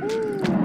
Uhul.